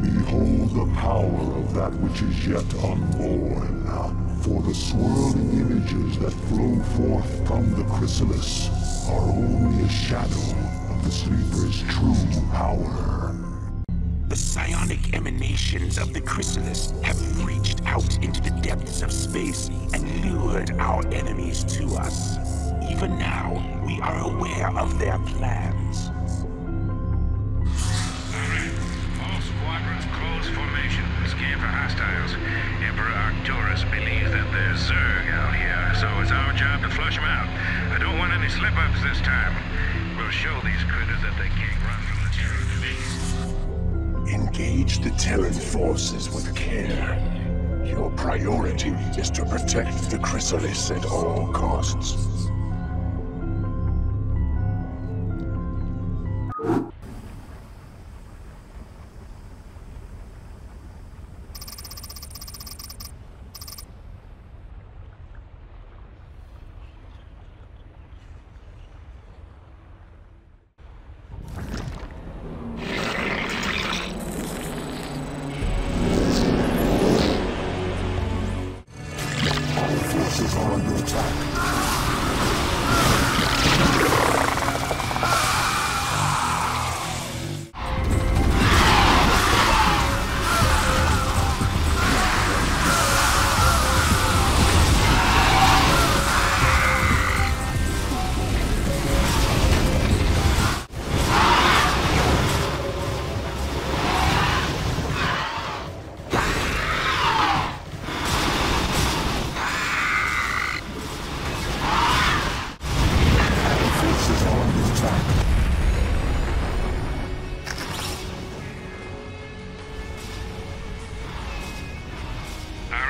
Behold the power of that which is yet unborn. Uh, for the swirling images that flow forth from the chrysalis are only a shadow of the sleeper's true power. The psionic emanations of the chrysalis have reached out into the depths of space and lured our enemies to us. Even now, we are aware of their plans. Formation. Scan for hostiles. Emperor Arcturus believes that there's Zerg out here, so it's our job to flush them out. I don't want any slip-ups this time. We'll show these critters that they can't run from the truth. Engage the Terran forces with care. Your priority is to protect the chrysalis at all costs.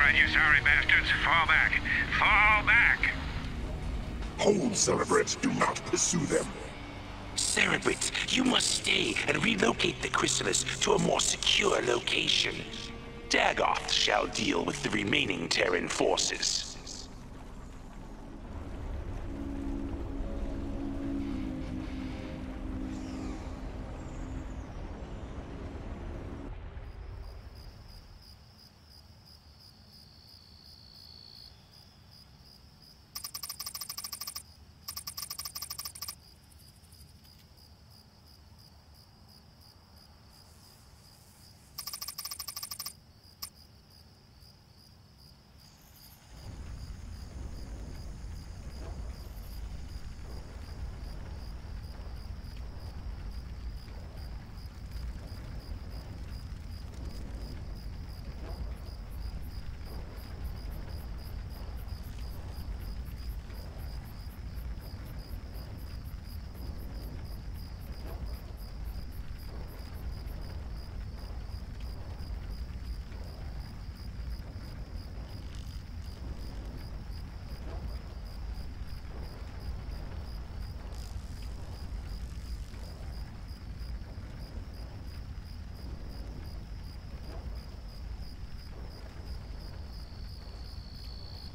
Right, you sorry bastards. Fall back. Fall back! Hold, Cerebrate. Do not pursue them. Cerebrate, you must stay and relocate the chrysalis to a more secure location. Daggoth shall deal with the remaining Terran forces.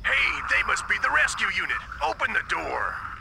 Hey, they must be the rescue unit. Open the door.